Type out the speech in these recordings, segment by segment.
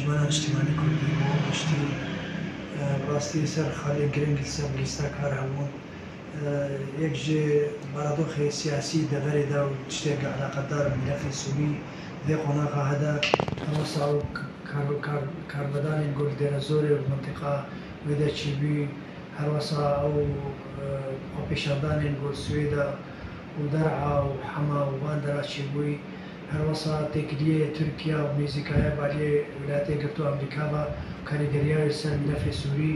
انجمن اجتماعی کردی و گشتی. راستی سر خالی گرنگ سر بلیستا کار همون. یک جه بارادوخ سیاسی دبری دا و تشتیق علاقه دار ملف سوری ذي قناقة هذا توسع كاربدان نقول دير زوري المنطقة وإذا تشيبي هروسا أو قبيشاردان نقول سويدا ودرعا وحما وباندرا تشيبوي هروسا تكلية تركيا وميزيكايا بعدي ولايات قرتو أمريكا كاريجريا يسر ملف سوري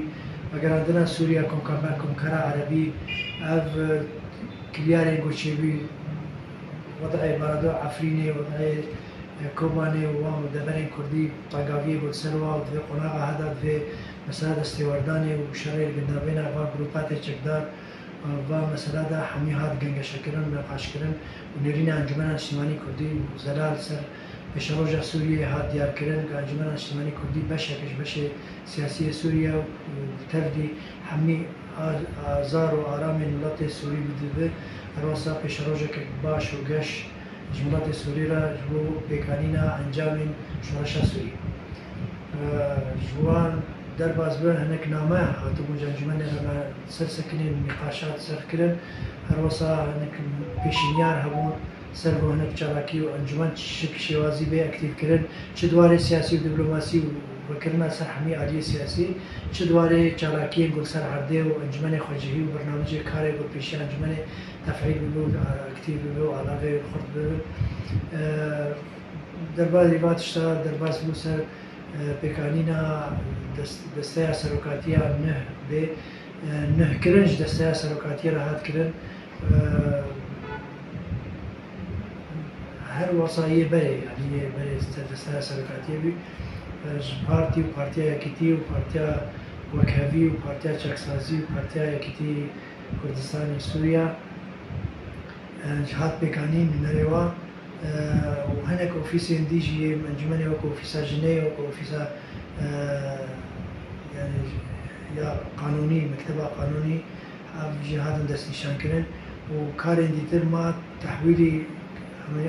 اگر عندنا سوريا كم كمان كم كرا عربي اف كليار نقول تشيبي وضعي بردو عفريني وضعي كوباني وام دبرين كردي طاقاوية قول سلوى ودفي قناغة هذا دفي مسألة استوارداني وشرعي القدابين و جروبات چكدار و مسألة دا حمي هاد گنگا شكرن نقاش كرن ونرين انجمن اجتماعي كردي وزلال سر بشروجة سوريا هاد ديار كرن كانجمن اجتماعي كردي بشكش بش سياسية سوريا وتفدي حمي آزار و آرام ملت سوري بدبه هروسا بشروجة باش وقش جملات سوری را جو بکانینا انجام شورش سوری. جوان دەربازگوێن هەنێکنامە هاتبوو جەنجمەنێ لە سەرسەکنی نقاشات سەرکردن هەروەسا پێشینیار هەبوو سەر بۆ هەنە بچاراکی و ئەنجومەن شک شێوازی بێ ئەکتیبکردن چ دوارێ سیاسی و دیبلوماسی و بەکردنا سەرحمی عالیە سیاسی چ دوارێ چاراکی گلسەر هەردێ و ئەنجمەی خۆجیهی و بەنامجێ کارێ بۆ پێشی ئەنجمەی تەفعیل بوو ئەکتیب بوو ئالاغێ خورد بوو دەرباری باتشتا دەرباز بوو سەر سروكاتيا نه بي نه كرنج دستايا سروكاتيا راحت كرن هر وصاية بري يعني بري دستايا سروكاتيا بي پارتی و پارتیا یەکیتی و پارتیا وەکەوی و پارتیا چەکسازی و پارتیا یەکیتی کوردستانی سووریا جهات پێکانی منەرێەوە وهنا كوفيسا ديجي منجمني وكوفيسا جني وكوفيسا يعني یا قانونی مکتبا قانونی جهاد دەست نیشانکردن و کارێن دیتر ما تحویلی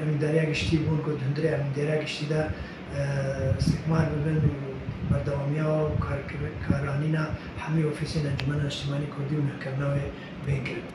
ئەمینداریا گشتی بوون کە هەندری ئەمیندێرا گشتیدا استکمار ببن و بەردەوامیەوە و کارانینا هەمی ئۆفیسی ئەنجمەە شتمانی کوردی و نەکردنەوەی بینکرد.